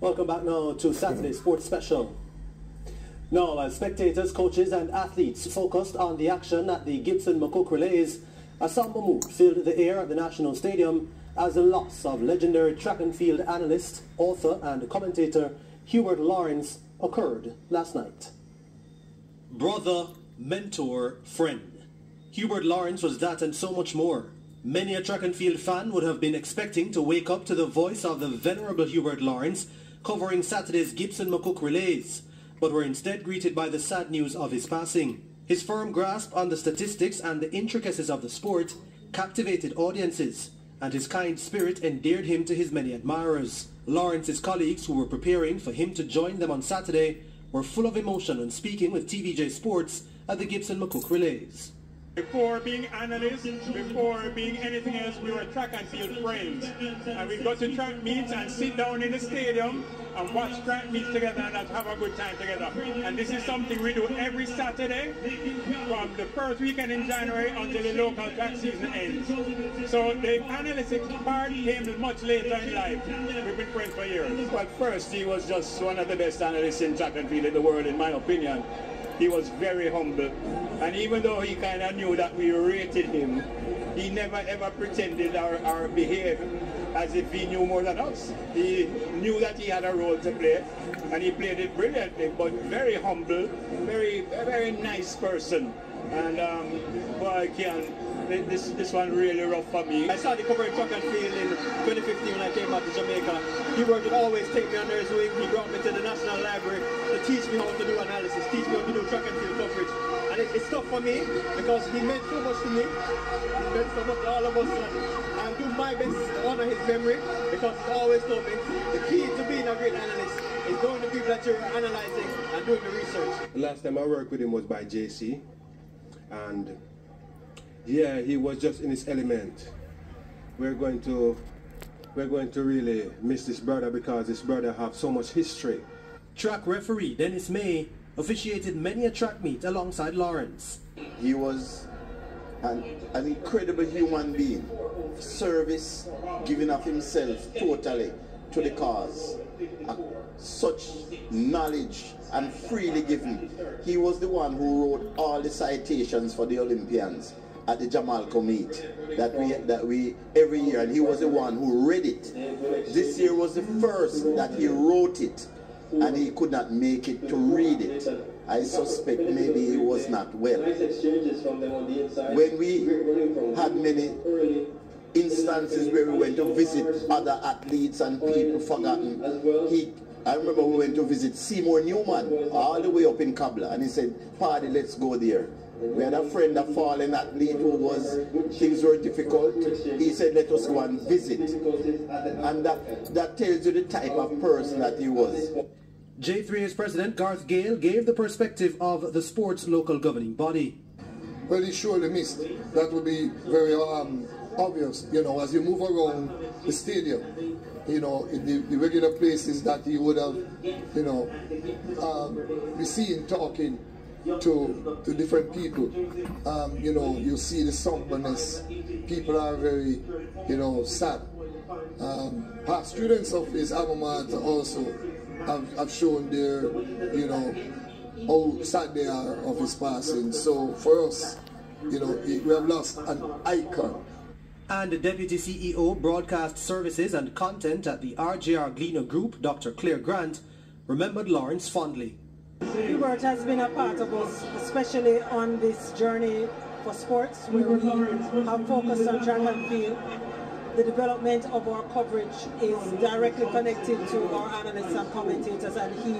Welcome back now to Saturday Sports Special. Now, as spectators, coaches and athletes focused on the action at the Gibson McCook Relays, a somber mood filled the air at the National Stadium as the loss of legendary track and field analyst, author and commentator Hubert Lawrence occurred last night. Brother, mentor, friend. Hubert Lawrence was that and so much more. Many a track and field fan would have been expecting to wake up to the voice of the venerable Hubert Lawrence covering Saturday's Gibson McCook relays, but were instead greeted by the sad news of his passing. His firm grasp on the statistics and the intricacies of the sport captivated audiences, and his kind spirit endeared him to his many admirers. Lawrence's colleagues who were preparing for him to join them on Saturday were full of emotion when speaking with TVJ Sports at the Gibson McCook relays. Before being analysts, before being anything else, we were track and field friends. And we go to track meets and sit down in the stadium and watch track meets together and have a good time together. And this is something we do every Saturday from the first weekend in January until the local track season ends. So the analytic part came much later in life. We've been friends for years. Well, first, he was just one of the best analysts in track and field in the world, in my opinion he was very humble. And even though he kind of knew that we rated him, he never ever pretended or, or behaved as if he knew more than us. He knew that he had a role to play, and he played it brilliantly, but very humble, very, very nice person. And um, boy, can this this one really rough for me. I started covering track and field in 2015 when I came back to Jamaica. He worked would always take me under his wing. He brought me to the National Library to teach me how to do analysis, teach me how to do track and field coverage. And it, it's tough for me because he meant so much to me. He meant so much to all of us. And I'm doing my best to honor his memory because he always told me the key to being a great analyst is knowing the people that you're analyzing and doing the research. The last time I worked with him was by JC. And yeah, he was just in his element. We're going to we're going to really miss this brother because this brother have so much history. Track referee Dennis May officiated many a track meet alongside Lawrence. He was an, an incredible human being, service, giving of himself totally to the cause. Uh, such knowledge and freely given. He was the one who wrote all the citations for the Olympians at the Jamal meet that we that we every year and he was the one who read it. This year was the first that he wrote it and he could not make it to read it. I suspect maybe he was not well. When we had many instances where we went to visit other athletes and people forgotten, he I remember we went to visit Seymour Newman all the way up in Kabla and he said, Party, let's go there. We had a friend, a fallen athlete who was, things were difficult. He said, let us go and visit. And that, that tells you the type of person that he was. J3's president, Garth Gayle, gave the perspective of the sport's local governing body. Well, he surely missed. That would be very um, obvious, you know, as you move around the stadium, you know, in the, the regular places that he would have, you know, um, be seen talking to to different people. Um, you know, you see the somberness. People are very, you know, sad. Um, past students of his alma mater also have, have shown their, you know, how sad they are of his passing. So for us, you know, we have lost an icon. And the Deputy CEO, Broadcast Services and Content at the RJR Gleaner Group, Dr. Claire Grant, remembered Lawrence fondly. Hubert has been a part of us, especially on this journey for sports, we have focused on track and field. The development of our coverage is directly connected to our analysts and commentators, and he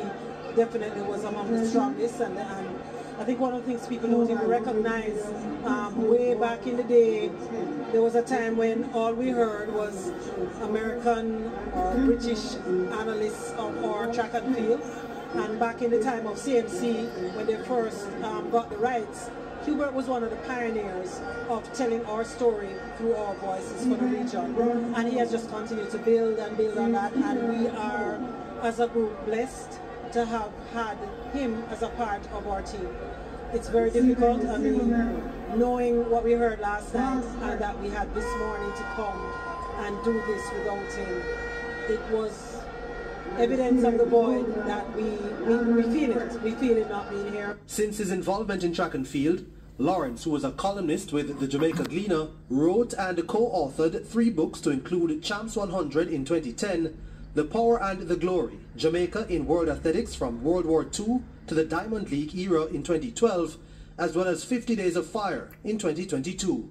definitely was among the strongest. And, and I think one of the things people don't even recognize, um, way back in the day, there was a time when all we heard was American or British analysts of our track and field. And back in the time of CMC, when they first um, got the rights, Hubert was one of the pioneers of telling our story through our voices for the region. And he has just continued to build and build on that. And we are, as a group, blessed to have had him as a part of our team. It's very difficult. I mean, knowing what we heard last night and that we had this morning to come and do this without him, it was evidence of the boy that we, we, we feel it. We feel it not being here. Since his involvement in track and field, Lawrence, who was a columnist with the Jamaica Gleaner, wrote and co-authored three books to include Champs 100 in 2010, The Power and the Glory, Jamaica in World Athletics from World War II to the Diamond League era in 2012, as well as 50 Days of Fire in 2022.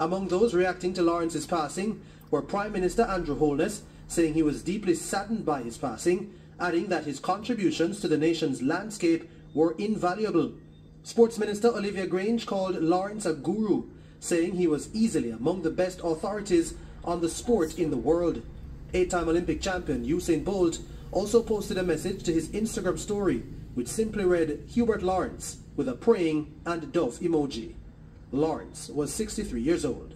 Among those reacting to Lawrence's passing were Prime Minister Andrew Holness, saying he was deeply saddened by his passing, adding that his contributions to the nation's landscape were invaluable. Sports Minister Olivia Grange called Lawrence a guru, saying he was easily among the best authorities on the sport in the world. Eight-time Olympic champion Usain Bolt also posted a message to his Instagram story, which simply read Hubert Lawrence with a praying and dove emoji. Lawrence was 63 years old.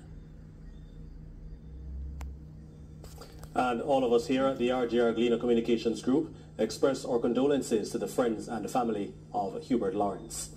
And all of us here at the RJR Gleaner Communications Group express our condolences to the friends and the family of Hubert Lawrence.